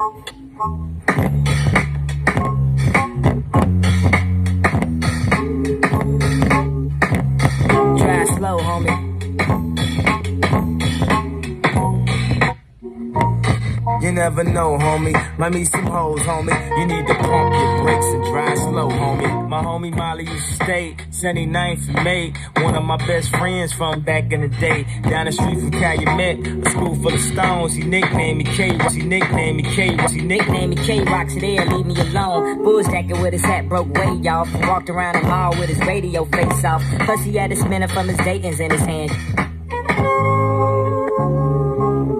Try slow, homie. Never know, homie. Might meet some hoes, homie. You need to pump your brakes and drive slow, homie. My homie Mali used to stay 79th and May. One of my best friends from back in the day. Down the street from Calumet, a school full of stones. He nicknamed me K. He nicknamed me K. He nicknamed me K. Rocks there, leave me alone. Bull's jacket with his hat broke way off. Walked around the mall with his radio face off. Plus he had a spinner from his Dayton's in his hand.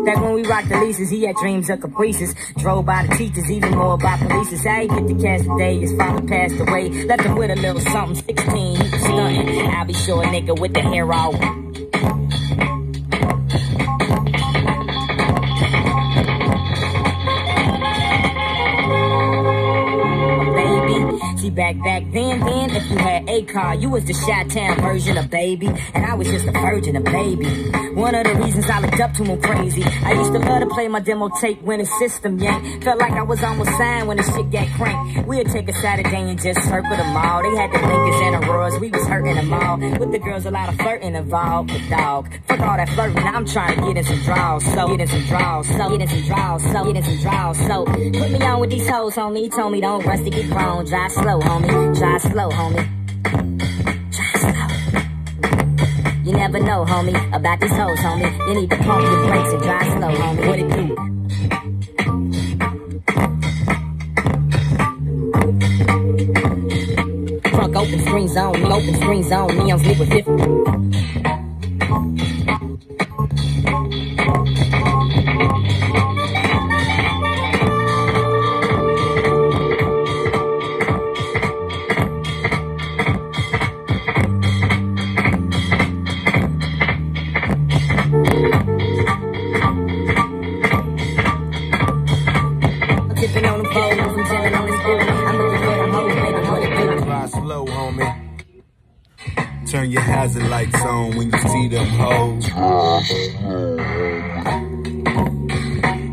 Back when we rocked the leases, he had dreams of caprices. Drove by the teachers, even more by police. How he get the cash today, his father passed away. Left him with a little something, 16, he was stunting. I'll be sure a nigga with the hair all back back then, then, if you had a car, you was the Chi-Town version of baby, and I was just a virgin of baby. One of the reasons I looked up to him crazy. I used to love to play my demo tape when the system yanked. Felt like I was almost signed when the shit got cranked. We'd take a Saturday and just circle the mall. They had the Lincolns and the Royals, we was hurting them all. With the girls, a lot of flirting involved, but dog. Fuck all that flirting, I'm trying to get in some draws, so get in some draws, so get in some draws, so get in some draws, so put me on with these hoes. He told me don't rush to get grown, drive slow slow, homie. Drive slow, homie. Drive slow. You never know, homie, about these hoes, homie. You need to pump your brakes and drive slow, homie. What it do? Trunk open screen zone, open screens screen zone, neon sleep with 50. Turn your hazard lights on when you see them hoes.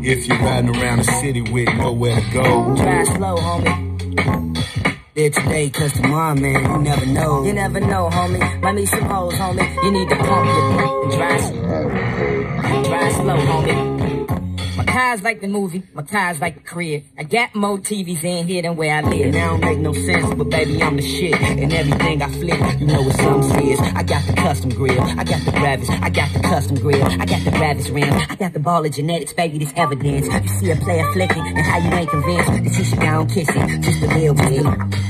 If you're riding around the city with nowhere to go. Drive slow, homie. There today, cause tomorrow, man, you never know. You never know, homie. Might meet some hoes, homie. You need to pump your drive slow. Drive slow, homie. My car's like the movie, my car's like the crib. I got more TVs in here than where I live. Now don't make no sense, but baby, I'm the shit. And everything I flip, you know what some says. I got the custom grill, I got the Gravis, I got the custom grill, I got the Gravis rims, I got the ball of genetics, baby, this evidence. You see a player flicking, and how you ain't convinced that you should go kiss it, just a little bit.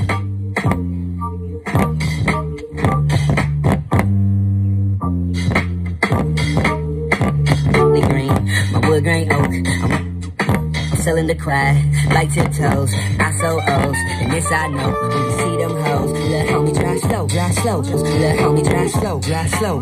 Grain oak. I'm, selling the cry like tiptoes. I so O's, and this I know. When you see them hoes, little homie drive slow, drive slow. Little homie drive slow, drive slow.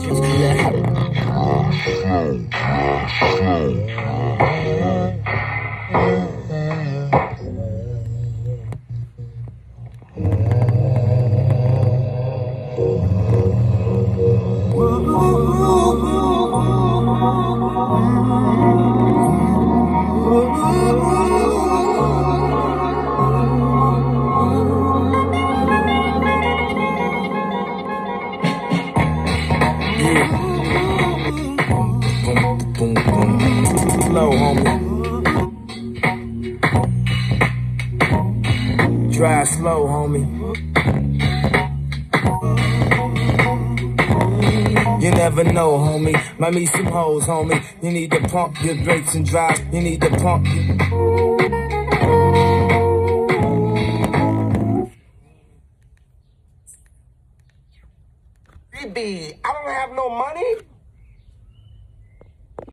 Slow, homie. Drive slow, homie. You never know, homie. Might meet some hoes, homie. You need to pump your brakes and drive. You need to pump. BB, I don't have no money.